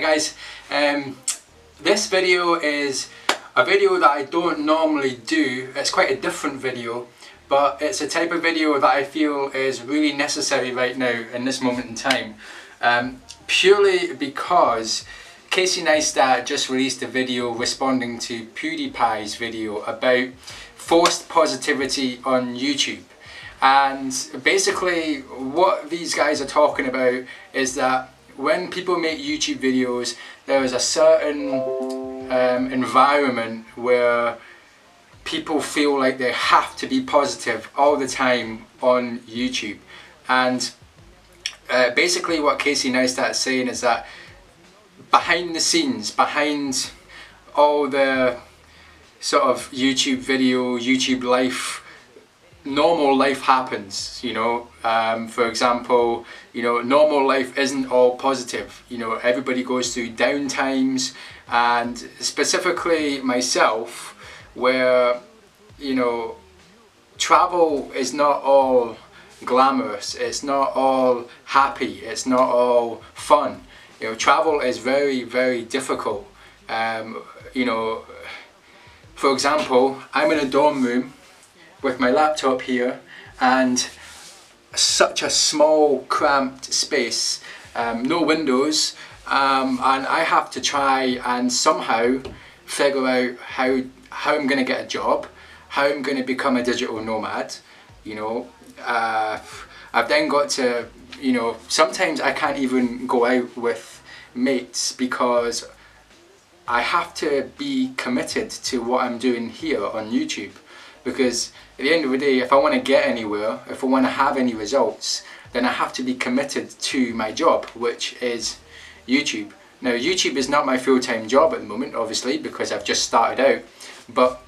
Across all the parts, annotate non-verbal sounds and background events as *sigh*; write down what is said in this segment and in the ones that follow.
guys, um, this video is a video that I don't normally do. It's quite a different video, but it's a type of video that I feel is really necessary right now in this moment in time. Um, purely because Casey Neistat just released a video responding to PewDiePie's video about forced positivity on YouTube. And basically what these guys are talking about is that when people make YouTube videos, there is a certain um, environment where people feel like they have to be positive all the time on YouTube. And uh, basically what Casey Neistat is saying is that behind the scenes, behind all the sort of YouTube video, YouTube life normal life happens you know? Um, for example you know normal life isn't all positive. You know everybody goes through down times. And specifically myself where you know travel is not all glamorous. It's not all happy. It's not all fun. You know travel is very very difficult. Um, you know for example I'm in a dorm room with my laptop here and such a small cramped space, um, no windows um, and I have to try and somehow figure out how, how I'm going to get a job, how I'm going to become a digital nomad, you know. Uh, I've then got to, you know, sometimes I can't even go out with mates because I have to be committed to what I'm doing here on YouTube because at the end of the day if I want to get anywhere if I want to have any results then I have to be committed to my job which is YouTube. Now YouTube is not my full-time job at the moment obviously because I've just started out but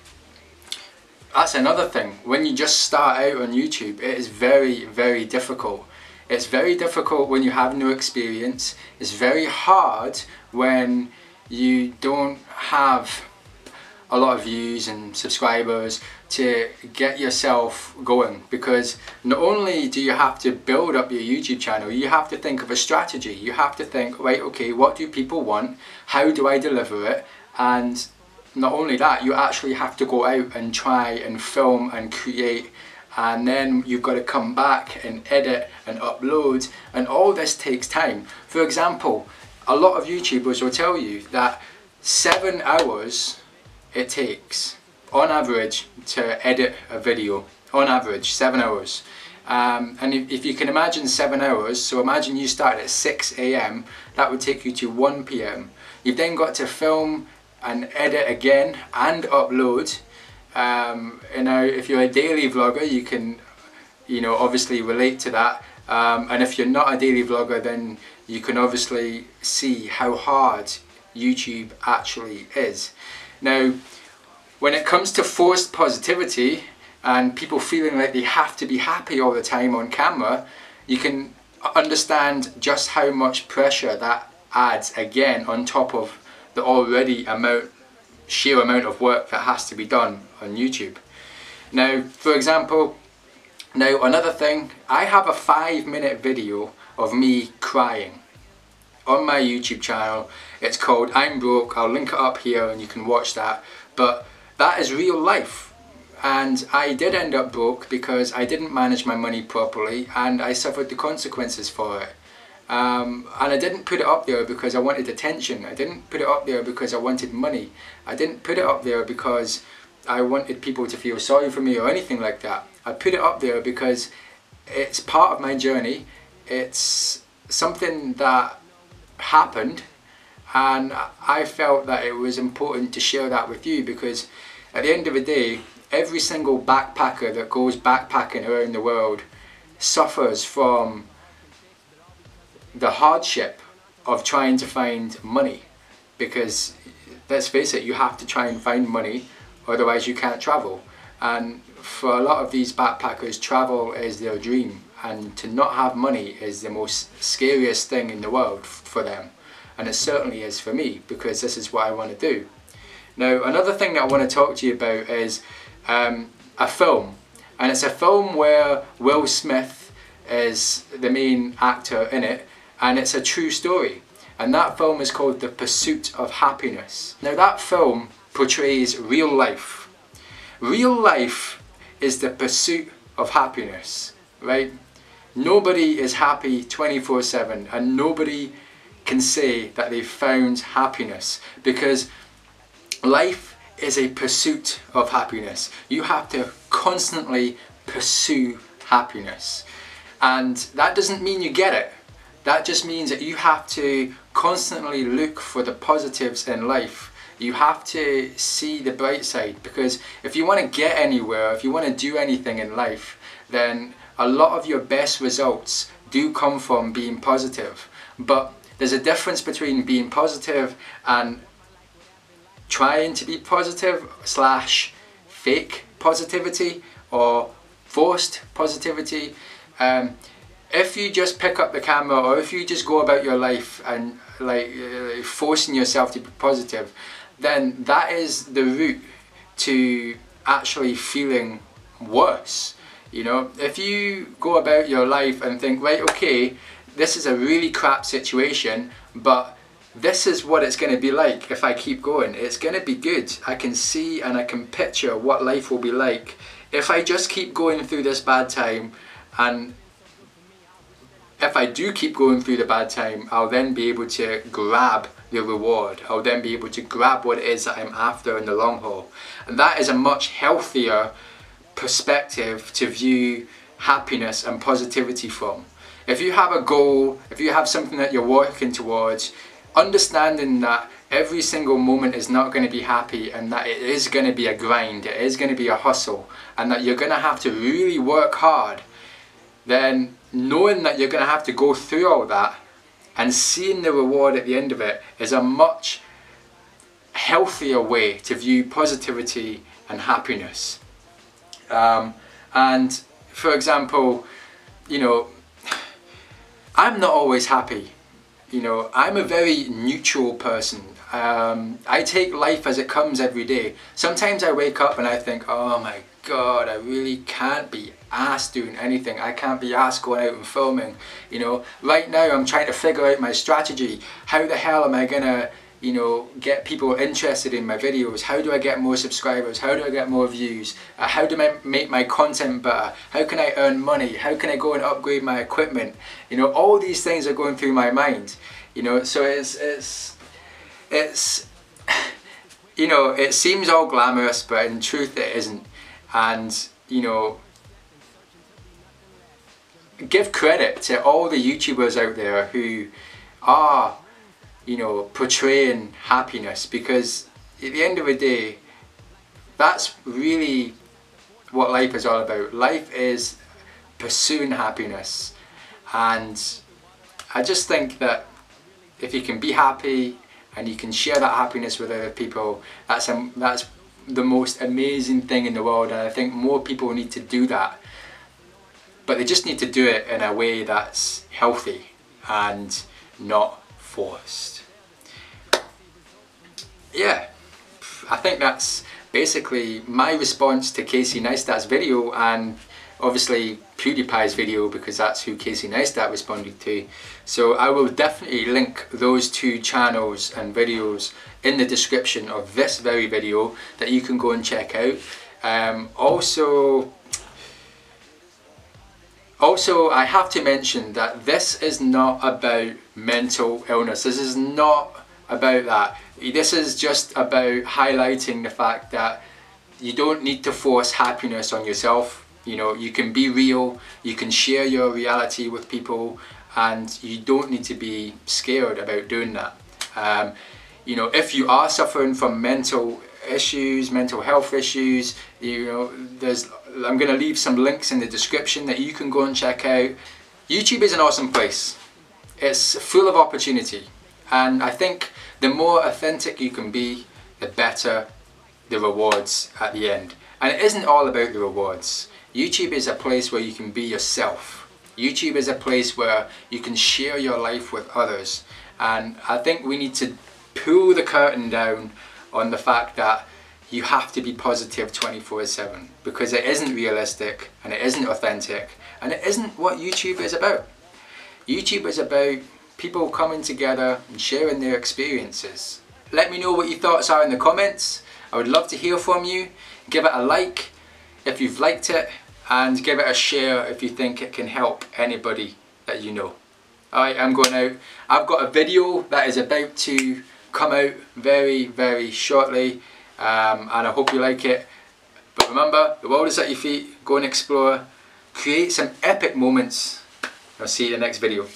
that's another thing. When you just start out on YouTube it is very very difficult. It's very difficult when you have no experience. It's very hard when you don't have a lot of views and subscribers to get yourself going because not only do you have to build up your YouTube channel you have to think of a strategy. You have to think right okay what do people want? How do I deliver it? And not only that you actually have to go out and try and film and create and then you've got to come back and edit and upload and all this takes time. For example a lot of YouTubers will tell you that seven hours it takes on average to edit a video on average seven hours. Um, and if, if, you can imagine seven hours so imagine you start at 6 a.m that would take you to 1 p.m you've then got to film and edit again and upload. Um, and now if you're a daily vlogger you can you know obviously relate to that. Um, and if you're not a daily vlogger then you can obviously see how hard YouTube actually is. Now, when it comes to forced positivity and people feeling like they have to be happy all the time on camera, you can understand just how much pressure that adds again on top of the already amount, sheer amount of work that has to be done on YouTube. Now, for example, now another thing, I have a five minute video of me crying on my YouTube channel. It's called I'm Broke. I'll link it up here and you can watch that. But that is real life. And I did end up broke because I didn't manage my money properly and I suffered the consequences for it. Um, and I didn't put it up there because I wanted attention. I didn't put it up there because I wanted money. I didn't put it up there because I wanted people to feel sorry for me or anything like that. I put it up there because it's part of my journey. It's something that happened and I felt that it was important to share that with you because at the end of the day every single backpacker that goes backpacking around the world suffers from the hardship of trying to find money because let's face it you have to try and find money otherwise you can't travel and for a lot of these backpackers travel is their dream and to not have money is the most scariest thing in the world for them and it certainly is for me because this is what I want to do. Now another thing that I want to talk to you about is um, a film and it's a film where Will Smith is the main actor in it and it's a true story and that film is called The Pursuit of Happiness. Now that film portrays real life. Real life is the pursuit of happiness, right? Nobody is happy 24 7 and nobody can say that they've found happiness because life is a pursuit of happiness. You have to constantly pursue happiness. And that doesn't mean you get it. That just means that you have to constantly look for the positives in life. You have to see the bright side because if you want to get anywhere, if you want to do anything in life, then a lot of your best results do come from being positive. But there's a difference between being positive and trying to be positive slash fake positivity or forced positivity. Um, if you just pick up the camera or if you just go about your life and like uh, forcing yourself to be positive, then that is the route to actually feeling worse. You know, if you go about your life and think, right, okay, this is a really crap situation, but this is what it's going to be like if I keep going. It's going to be good. I can see and I can picture what life will be like if I just keep going through this bad time and if I do keep going through the bad time, I'll then be able to grab the reward. I'll then be able to grab what it is that I'm after in the long haul. And that is a much healthier perspective to view happiness and positivity from. If you have a goal, if you have something that you're working towards, understanding that every single moment is not going to be happy and that it is going to be a grind, it is going to be a hustle, and that you're going to have to really work hard, then knowing that you're going to have to go through all that and seeing the reward at the end of it is a much healthier way to view positivity and happiness. Um, and for example, you know, I'm not always happy. You know, I'm a very neutral person. Um, I take life as it comes every day. Sometimes I wake up and I think, oh my god, I really can't be asked doing anything. I can't be asked going out and filming. You know, right now I'm trying to figure out my strategy. How the hell am I gonna, you know, get people interested in my videos? How do I get more subscribers? How do I get more views? Uh, how do I make my content better? How can I earn money? How can I go and upgrade my equipment? You know, all these things are going through my mind. You know, so it's it's it's *sighs* you know, it seems all glamorous, but in truth it isn't and you know give credit to all the YouTubers out there who are you know portraying happiness because at the end of the day that's really what life is all about. Life is pursuing happiness. And I just think that if you can be happy and you can share that happiness with other people that's a, that's the most amazing thing in the world. And I think more people need to do that. But they just need to do it in a way that's healthy and not forced yeah I think that's basically my response to Casey Neistat's video and obviously PewDiePie's video because that's who Casey Neistat responded to. So I will definitely link those two channels and videos in the description of this very video that you can go and check out. Um, also, also I have to mention that this is not about mental illness. This is not about that. This is just about highlighting the fact that you don't need to force happiness on yourself you know, you can be real, you can share your reality with people, and you don't need to be scared about doing that. Um, you know, if you are suffering from mental issues, mental health issues, you know, there's I'm going to leave some links in the description that you can go and check out. YouTube is an awesome place. It's full of opportunity, and I think the more authentic you can be, the better the rewards at the end. And it isn't all about the rewards. YouTube is a place where you can be yourself. YouTube is a place where you can share your life with others. And I think we need to pull the curtain down on the fact that you have to be positive 24 7 because it isn't realistic and it isn't authentic and it isn't what YouTube is about. YouTube is about people coming together and sharing their experiences. Let me know what your thoughts are in the comments. I would love to hear from you. Give it a like if you've liked it and give it a share if you think it can help anybody that you know. Alright, I'm going out. I've got a video that is about to come out very, very shortly um, and I hope you like it. But remember, the world is at your feet. Go and explore. Create some epic moments. I'll see you in the next video.